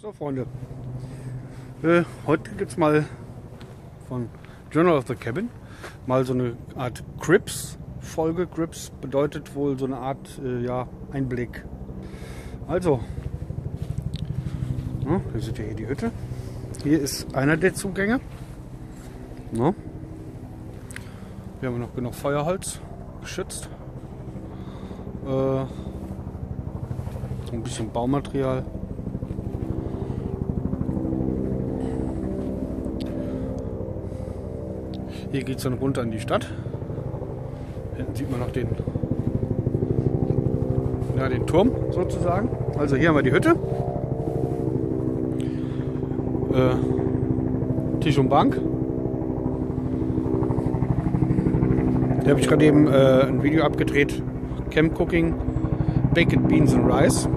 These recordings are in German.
So, Freunde. Äh, heute gibt es mal von Journal of the Cabin mal so eine Art Crips-Folge. Crips bedeutet wohl so eine Art äh, ja, Einblick. Also, ja, hier seht ihr hier die Hütte. Hier ist einer der Zugänge. Ja. Hier haben wir noch genug Feuerholz geschützt. Äh, ein bisschen Baumaterial. Hier geht es dann runter in die Stadt. Hinten sieht man noch den, ja, den Turm sozusagen. Also hier haben wir die Hütte. Äh, Tisch und Bank. Da habe ich gerade eben äh, ein Video abgedreht. Camp Cooking, Baked Beans and Rice.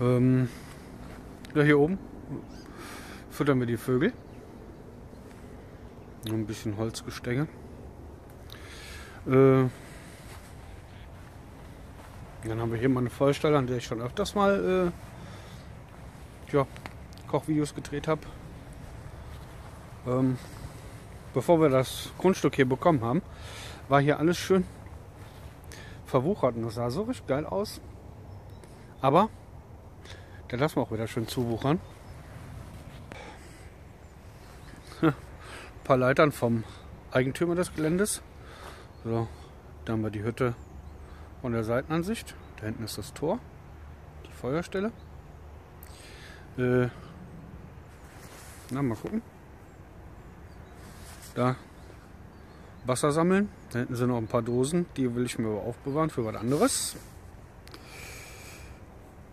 Ähm, da hier oben füttern wir die Vögel. Ein bisschen Holzgestänge. Äh, dann haben wir hier mal eine Feuerstelle, an der ich schon öfters mal äh, ja, Kochvideos gedreht habe. Ähm, bevor wir das Grundstück hier bekommen haben, war hier alles schön verwuchert und das sah so richtig geil aus. Aber da lassen wir auch wieder schön zuwuchern. Paar Leitern vom Eigentümer des Geländes. So, da haben wir die Hütte von der Seitenansicht. Da hinten ist das Tor, die Feuerstelle. Äh, na, mal gucken. Da Wasser sammeln. Da hinten sind noch ein paar Dosen, die will ich mir aber aufbewahren für was anderes.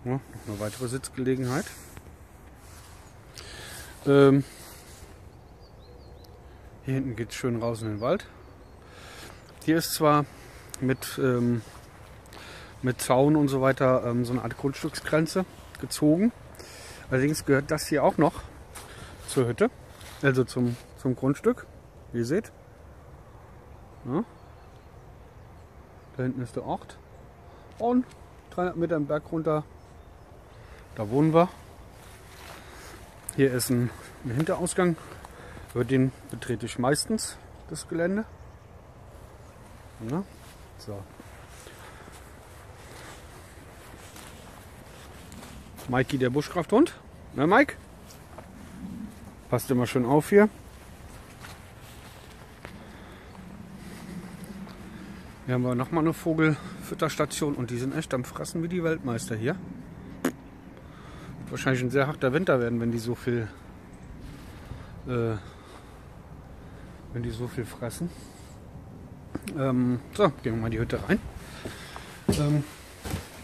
Ja, noch eine weitere Sitzgelegenheit. Ähm, hier hinten geht es schön raus in den Wald. Hier ist zwar mit, ähm, mit Zaun und so weiter ähm, so eine Art Grundstücksgrenze gezogen. Allerdings gehört das hier auch noch zur Hütte, also zum, zum Grundstück, wie ihr seht. Ja. Da hinten ist der Ort. Und 300 Meter im Berg runter, da wohnen wir. Hier ist ein, ein Hinterausgang über den betrete ich meistens das Gelände. Na, so. Mikey, der Buschkrafthund. Na, Mike? Passt immer schön auf hier. Hier haben wir nochmal eine Vogelfütterstation und die sind echt am Fressen wie die Weltmeister hier. Wahrscheinlich ein sehr harter Winter werden, wenn die so viel äh, wenn die so viel fressen. Ähm, so, gehen wir mal die Hütte rein. Ähm,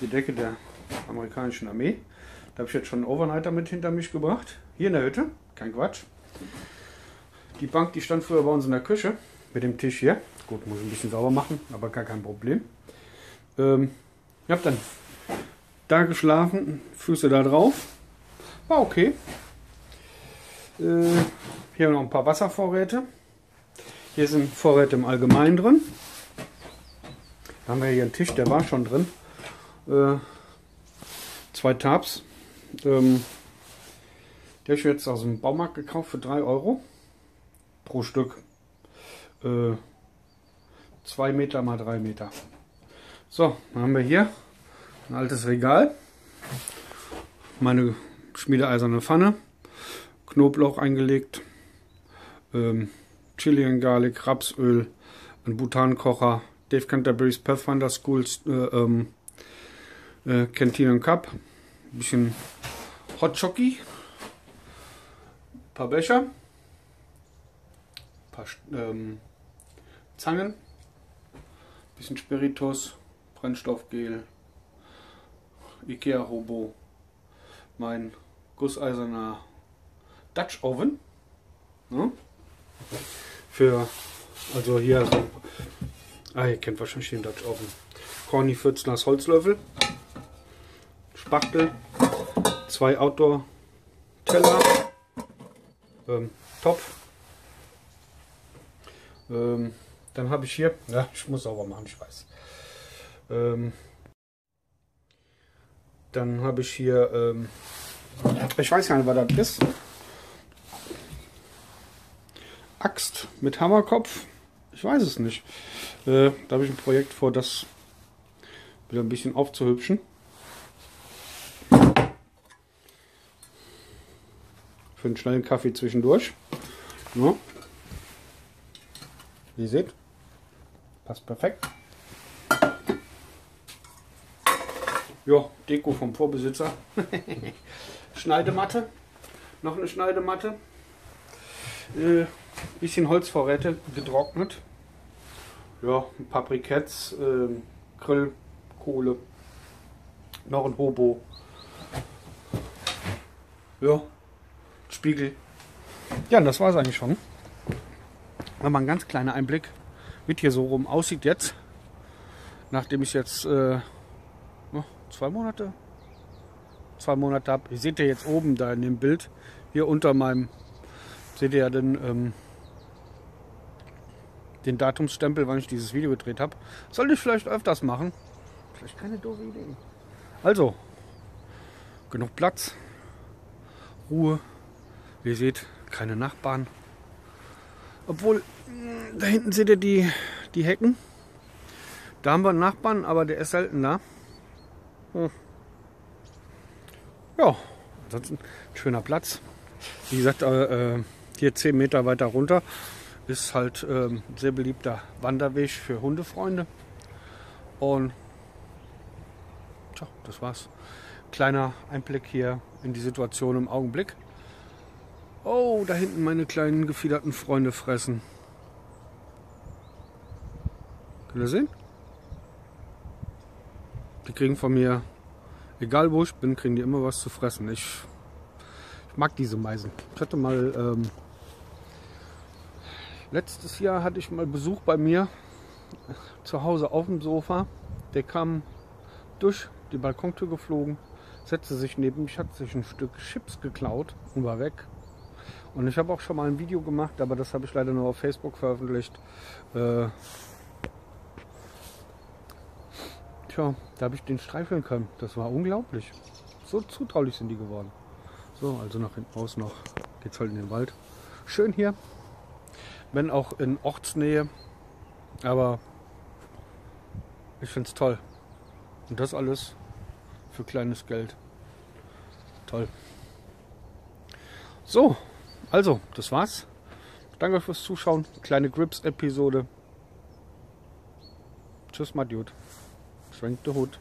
die Decke der amerikanischen Armee. Da habe ich jetzt schon einen Overnighter mit hinter mich gebracht. Hier in der Hütte, kein Quatsch. Die Bank, die stand früher bei uns in der Küche mit dem Tisch hier. Gut, muss ich ein bisschen sauber machen, aber gar kein Problem. Ähm, ich habe dann da geschlafen, Füße da drauf. War okay. Äh, hier noch ein paar Wasservorräte. Hier sind Vorräte im Allgemeinen drin. Da haben wir hier einen Tisch, der war schon drin. Äh, zwei Tabs. Ähm, der ist jetzt aus dem Baumarkt gekauft für 3 Euro pro Stück. 2 äh, Meter mal 3 Meter. So, dann haben wir hier ein altes Regal. Meine schmiedeeiserne Pfanne. Knoblauch eingelegt. Ähm, Chili and Garlic, Rapsöl, ein Butankocher, Dave Canterbury's Pathfinder Schools äh, ähm, äh, Canteen Cup, ein bisschen Hot Chocky, ein paar Becher, ein paar ähm, Zangen, ein bisschen Spiritus, Brennstoffgel, Ikea Robo, mein gusseiserner Dutch Oven. Ne? Für, also hier, ah, ihr kennt wahrscheinlich den Dutch Oven. Corny Pfützlers Holzlöffel, Spachtel, zwei Outdoor-Teller, ähm, Topf. Ähm, dann habe ich hier, ja, ich muss sauber machen, ich weiß. Ähm, Dann habe ich hier, ähm, ich weiß gar nicht, was das ist. Axt mit Hammerkopf. Ich weiß es nicht. Äh, da habe ich ein Projekt vor, das wieder ein bisschen aufzuhübschen. Für einen schnellen Kaffee zwischendurch. Ja. Wie ihr seht, passt perfekt. Ja, Deko vom Vorbesitzer. Schneidematte. Noch eine Schneidematte. Äh, bisschen Holzvorräte getrocknet. Ja, ein paar Briketts, äh, Grill, Kohle. Noch ein Hobo. Ja, Spiegel. Ja, das war es eigentlich schon. War mal ein ganz kleiner Einblick, wie hier so rum aussieht jetzt. Nachdem ich jetzt äh, zwei Monate, zwei Monate habe. Ihr seht ja jetzt oben da in dem Bild, hier unter meinem, seht ihr ja den, ähm, den Datumsstempel, wann ich dieses Video gedreht habe. Sollte ich vielleicht öfters machen. Vielleicht keine doofe Idee. Also, genug Platz, Ruhe. Wie ihr seht, keine Nachbarn. Obwohl, da hinten seht ihr die, die Hecken. Da haben wir einen Nachbarn, aber der ist selten da. Hm. Ja, ansonsten schöner Platz. Wie gesagt, äh, äh hier 10 Meter weiter runter ist halt äh, ein sehr beliebter Wanderweg für Hundefreunde. Und tja, das war's. Kleiner Einblick hier in die Situation im Augenblick. Oh, da hinten meine kleinen gefiederten Freunde fressen. Könnt ihr sehen? Die kriegen von mir, egal wo ich bin, kriegen die immer was zu fressen. Ich, ich mag diese Meisen. Ich hatte mal, ähm, letztes Jahr hatte ich mal Besuch bei mir zu Hause auf dem Sofa. Der kam durch die Balkontür geflogen, setzte sich neben mich, hat sich ein Stück Chips geklaut und war weg. Und ich habe auch schon mal ein Video gemacht, aber das habe ich leider nur auf Facebook veröffentlicht. Äh, Tja, da habe ich den streifeln können. Das war unglaublich. So zutraulich sind die geworden. So, also nach hinten raus noch geht's halt in den Wald. Schön hier, wenn auch in Ortsnähe, aber ich finde es toll. Und das alles für kleines Geld. Toll. So, also, das war's. Danke fürs Zuschauen. Kleine Grips-Episode. Tschüss, my dude. Shrink the hood.